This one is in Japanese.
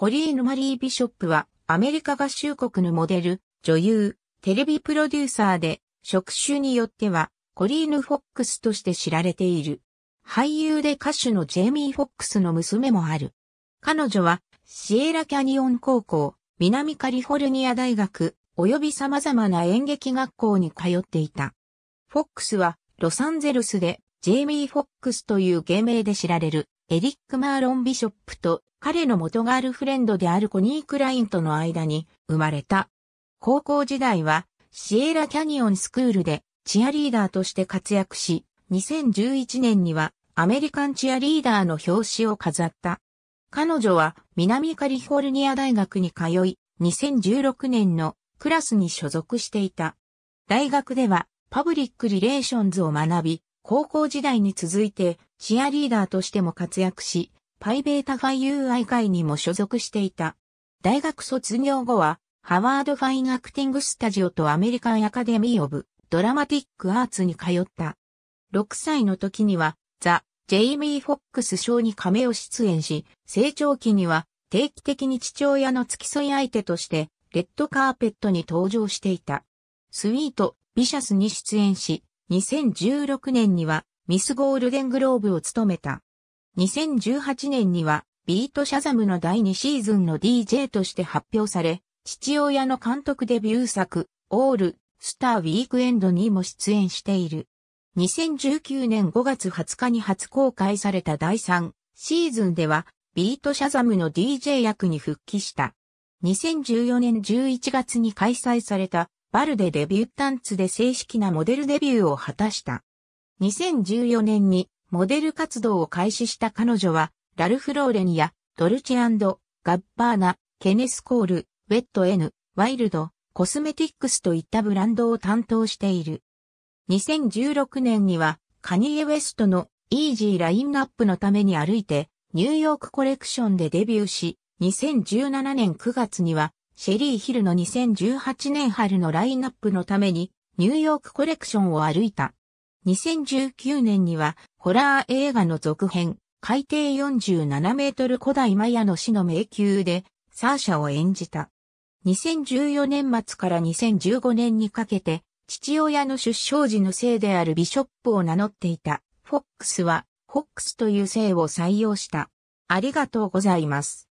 コリーヌ・マリー・ビショップはアメリカ合衆国のモデル、女優、テレビプロデューサーで、職種によってはコリーヌ・フォックスとして知られている。俳優で歌手のジェイミー・フォックスの娘もある。彼女はシエラキャニオン高校、南カリフォルニア大学、及び様々な演劇学校に通っていた。フォックスはロサンゼルスでジェイミー・フォックスという芸名で知られるエリック・マーロン・ビショップと彼の元ガールフレンドであるコニー・クラインとの間に生まれた。高校時代はシエラキャニオンスクールでチアリーダーとして活躍し、2011年にはアメリカンチアリーダーの表紙を飾った。彼女は南カリフォルニア大学に通い、2016年のクラスに所属していた。大学ではパブリックリレーションズを学び、高校時代に続いてチアリーダーとしても活躍し、パイベータファイ UI 会にも所属していた。大学卒業後は、ハワードファインアクティングスタジオとアメリカンアカデミーオブドラマティックアーツに通った。6歳の時には、ザ・ジェイミー・フォックス賞に亀を出演し、成長期には定期的に父親の付き添い相手として、レッドカーペットに登場していた。スイート、ビシャスに出演し、2016年にはミスゴールデングローブを務めた。2018年にはビートシャザムの第2シーズンの DJ として発表され、父親の監督デビュー作、オール、スターウィークエンドにも出演している。2019年5月20日に初公開された第3シーズンでは、ビートシャザムの DJ 役に復帰した。2014年11月に開催されたバルデデビュッタンツで正式なモデルデビューを果たした。2014年にモデル活動を開始した彼女は、ラルフ・ローレンやドルチェガッバーナ、ケネスコール、ウェット N、ワイルド、コスメティックスといったブランドを担当している。2016年にはカニエ・ウェストのイージーラインナップのために歩いてニューヨークコレクションでデビューし、2017年9月にはシェリー・ヒルの2018年春のラインナップのためにニューヨークコレクションを歩いた。2019年にはホラー映画の続編、海底47メートル古代マヤの死の迷宮でサーシャを演じた。2014年末から2015年にかけて父親の出生時の姓であるビショップを名乗っていたフォックスはフォックスという姓を採用した。ありがとうございます。